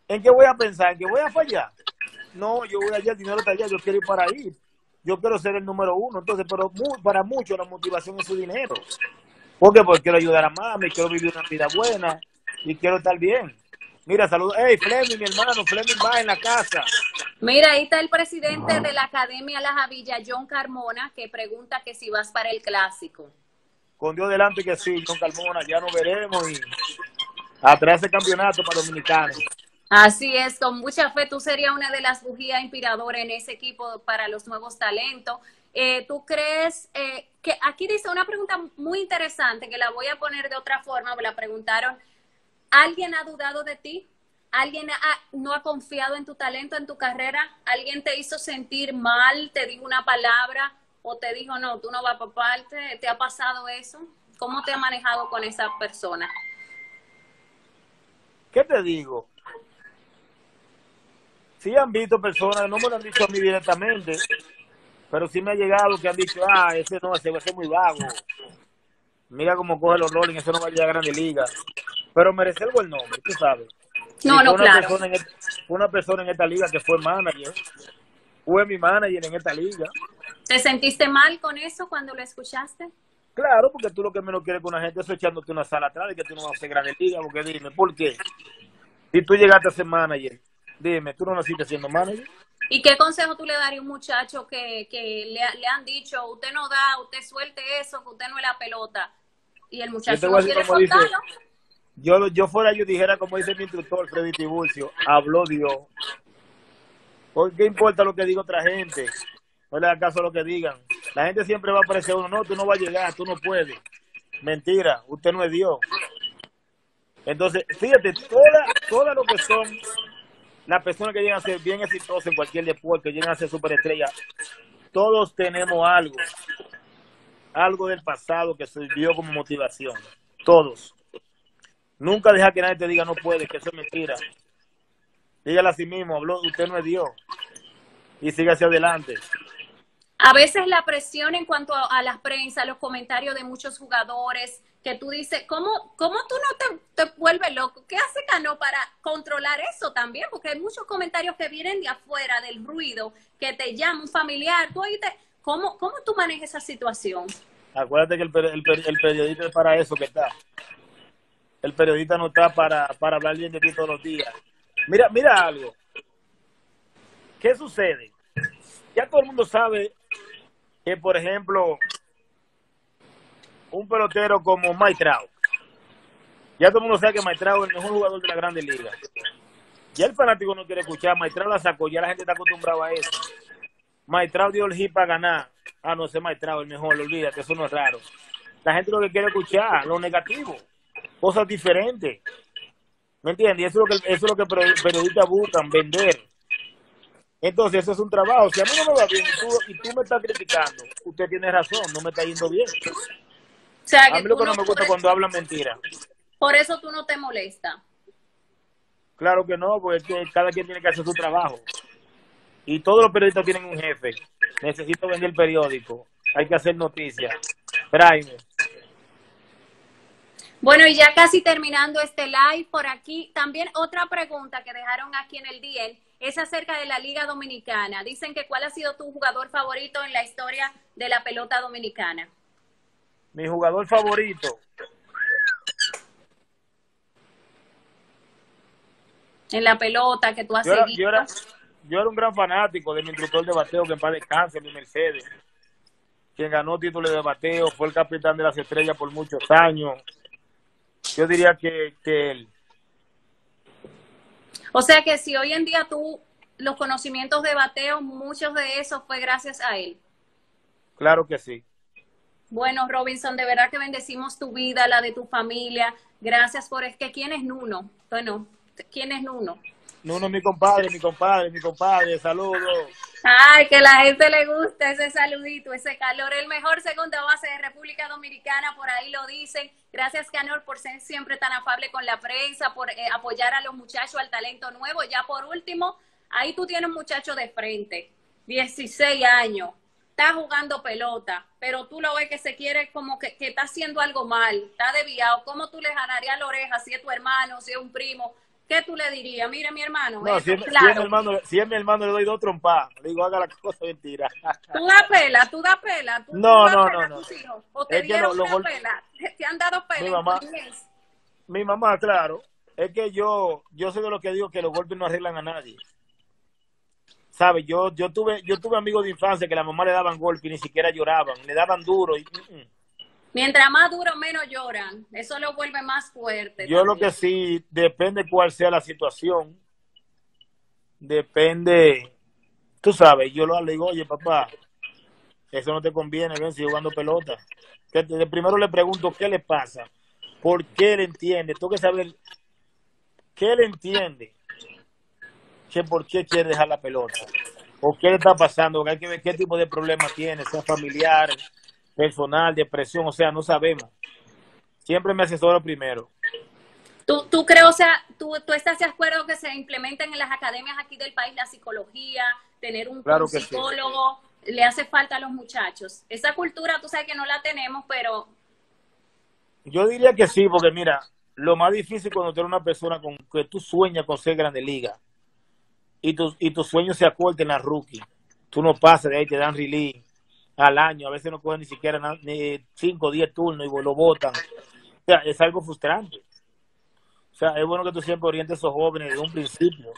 ¿En qué voy a pensar? ¿En qué voy a fallar? No, yo voy allá, el dinero está allá, yo quiero ir para ahí. Yo quiero ser el número uno. Entonces, pero mu- para muchos la motivación es su dinero. ¿Por qué? Porque quiero ayudar a mami, quiero vivir una vida buena y quiero estar bien. Mira, saludos. Hey, Fleming, mi hermano, Fleming va en la casa. Mira, ahí está el presidente de la Academia La Javilla, John Carmona, que pregunta que si vas para el clásico. Con Dios delante que sí, John Carmona, ya nos veremos y atrás ese campeonato para Dominicano. Así es, con mucha fe, tú serías una de las bujías inspiradoras en ese equipo para los nuevos talentos. Eh, ¿Tú crees eh, que aquí dice una pregunta muy interesante que la voy a poner de otra forma? Me la preguntaron ¿Alguien ha dudado de ti? ¿Alguien no ha confiado en tu talento, en tu carrera? ¿Alguien te hizo sentir mal, te dijo una palabra o te dijo, no, tú no vas para parte? ¿Te ha pasado eso? ¿Cómo te ha manejado con esa persona? ¿Qué te digo? Sí han visto personas, no me lo han dicho a mí directamente, pero sí me ha llegado que han dicho, ah, ese no, ese va a ser muy vago. Mira cómo coge los Rolling, ese no va a llegar a Grande Liga pero merece el buen nombre, tú sabes. No, no, claro. En, fue una persona en esta liga que fue manager, fue mi manager en esta liga. ¿Te sentiste mal con eso cuando lo escuchaste? Claro, porque tú lo que menos quieres con una gente es echándote una sala atrás de que tú no vas a ser grande liga, porque dime, ¿por qué? Si tú llegaste a ser manager, dime, ¿tú no naciste siendo manager? ¿Y qué consejo tú le darías a un muchacho que, que le, le, han dicho, usted no da, usted suelte eso, que usted no es la pelota? Y el muchacho no quiere soltarlo yo, yo fuera, yo dijera, como dice mi instructor, Freddy Tiburcio, habló Dios. ¿Por qué importa lo que diga otra gente? No le da caso a lo que digan. La gente siempre va a aparecer uno, no, tú no vas a llegar, tú no puedes. Mentira, usted no es Dios. Entonces, fíjate, todas toda lo que son las personas que llegan a ser bien exitosas en cualquier deporte, que llegan a ser superestrellas, todos tenemos algo, algo del pasado que sirvió como motivación. Todos. Nunca deja que nadie te diga no puede, que eso es mentira. Dígale a sí mismo, habló, usted no es Dios. Y sigue hacia adelante. A veces la presión en cuanto a, la prensa, los comentarios de muchos jugadores, que tú dices, ¿cómo, cómo tú no te, te vuelves loco? ¿Qué hace Cano para controlar eso también? Porque hay muchos comentarios que vienen de afuera, del ruido, que te llama un familiar. ¿Tú ¿cómo, ¿Cómo tú manejas esa situación? Acuérdate que el, el, el periodista es para eso que está el periodista no está para, para hablar bien de ti todos los días. Mira, mira algo. ¿Qué sucede? Ya todo el mundo sabe que, por ejemplo, un pelotero como Mike ya todo el mundo sabe que Mike Trout es el mejor jugador de la Grande Liga. Ya el fanático no quiere escuchar, Mike la sacó, ya la gente está acostumbrada a eso. Mike dio el hit para ganar. Ah, no, ese Mike Trout el mejor, olvídate, eso no es raro. La gente lo que quiere escuchar, lo negativo cosas diferentes. ¿Me entiendes? Eso es lo que, eso es lo que periodistas buscan, vender. Entonces, eso es un trabajo. Si a mí no me va bien y tú, y tú me estás criticando, usted tiene razón, no me está yendo bien. a mí lo que no me gusta cuando hablan mentira. Por eso tú no te molestas. Claro que no, porque cada quien tiene que hacer su trabajo. Y todos los periodistas tienen un jefe. Necesito vender el periódico. Hay que hacer noticias. Tráeme. Bueno, y ya casi terminando este live por aquí, también otra pregunta que dejaron aquí en el DL es acerca de la Liga Dominicana. Dicen que cuál ha sido tu jugador favorito en la historia de la pelota dominicana. Mi jugador favorito. En la pelota que tú has seguido. yo, era, yo era un gran fanático de mi instructor de bateo que en paz descanse, mi Mercedes. Quien ganó título de bateo, fue el capitán de las estrellas por muchos años yo diría que, él. O sea que si hoy en día tú, los conocimientos de bateo, muchos de esos fue gracias a él. Claro que sí. Bueno, Robinson, de verdad que bendecimos tu vida, la de tu familia. Gracias por es que quién es Nuno. Bueno, ¿quién es Nuno? Nuno, mi compadre, mi compadre, mi compadre, saludos. Ay, que la gente le gusta ese saludito, ese calor. El mejor segunda base de República Dominicana, por ahí lo dicen. Gracias, Canor, por ser siempre tan afable con la prensa, por eh, apoyar a los muchachos, al talento nuevo. Ya por último, ahí tú tienes un muchacho de frente, 16 años, está jugando pelota, pero tú lo ves que se quiere como que, que está haciendo algo mal, está desviado. ¿Cómo tú le ganarías la oreja si es tu hermano, si es un primo? ¿Qué tú le dirías? Mire, mi hermano. No, si, es, mi hermano, si es mi hermano, le doy dos trompas. Le digo, haga la cosa mentira. Tú da pela, tú da pela. Tú, no, tú no, no, no. O te dieron una pela. Te han dado pela. Mi mamá, mi mamá, claro. es que yo, yo soy de lo que digo que los golpes no arreglan a nadie. ¿Sabes? Yo, yo tuve, yo tuve amigos de infancia que la mamá le daban golpes y ni siquiera lloraban, le daban duro y, mm, mm. Mientras más duro, menos lloran. Eso lo vuelve más fuerte. Yo lo que sí, depende cuál sea la situación. Depende, tú sabes, yo lo le digo, oye papá, eso no te conviene, ven, si jugando pelota. Que de primero le pregunto qué le pasa, por qué le entiende, tengo que saber qué le entiende, que por qué quiere dejar la pelota, o qué le está pasando, hay que ver qué tipo de problemas tiene, sea familiar, personal, depresión, o sea, no sabemos. Siempre me asesoro primero. ¿Tú, tú crees, o sea, tú, tú estás de acuerdo que se implementen en las academias aquí del país la psicología, tener un, Claro un que sí. psicólogo, le hace falta a los muchachos? Esa cultura, tú sabes que no la tenemos, pero Yo diría que sí, porque mira, lo más difícil cuando tú eres una persona con que tú sueñas con ser grande liga y tus y tus sueños se acorten en la rookie, tú no pasas de ahí, te dan release al año, a veces no cogen ni siquiera ni 5 o 10 turnos y lo botan. O sea, es algo frustrante. O sea, es bueno que tú siempre orientes a esos jóvenes desde un principio.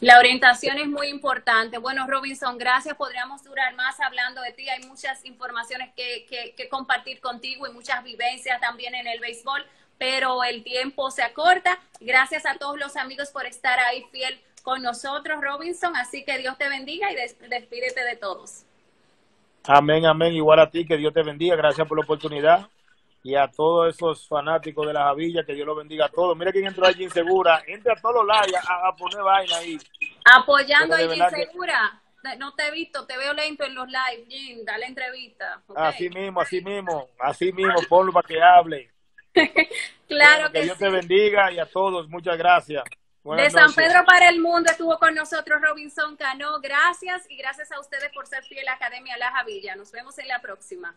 La orientación es muy importante. Bueno, Robinson, gracias. Podríamos durar más hablando de ti. Hay muchas informaciones que, que, compartir contigo y muchas vivencias también en el béisbol, pero el tiempo se acorta. Gracias a todos los amigos por estar ahí fiel con nosotros, Robinson. Así que Dios te bendiga y des- despídete de todos. Amén, amén. Igual a ti, que Dios te bendiga. Gracias por la oportunidad. Y a todos esos fanáticos de la Javilla, que Dios los bendiga a todos. Mira quién entró allí insegura. Entra a todos los lives a, a poner vaina ahí. Apoyando a verdad que-. No te he visto, te veo lento en los live, Jim. Dale entrevista. Así mismo, así mismo. Así mismo, ponlo para que hable. Claro Bueno, que que Dios sí. te bendiga y a todos. Muchas gracias. Buenas De San noches. Pedro para el Mundo estuvo con nosotros Robinson Cano. Gracias y gracias a ustedes por ser fiel a Academia La Javilla. Nos vemos en la próxima.